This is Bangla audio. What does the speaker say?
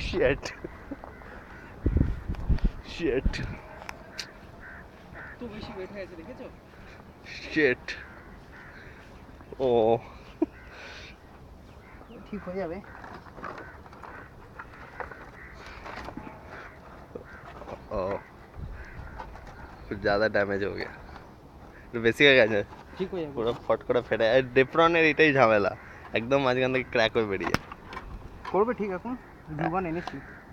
শিট শিট তো বেশি ওয়েট হয়ে গেছে দেখেছো শিট ও ঠিক হয়ে যাবে ও कुछ ज़्यादा डैमेज हो गया একটু বেশি হয়ে গেছে ঠিক হয়ে যাবে পুরো ফট করে ফেটে আর ডেপ্রনের এটাই ঝামেলা একদম মাঝখান থেকে ক্র্যাক হয়ে বেরিয়ে করবে ঠিক এখন Dua ini sih.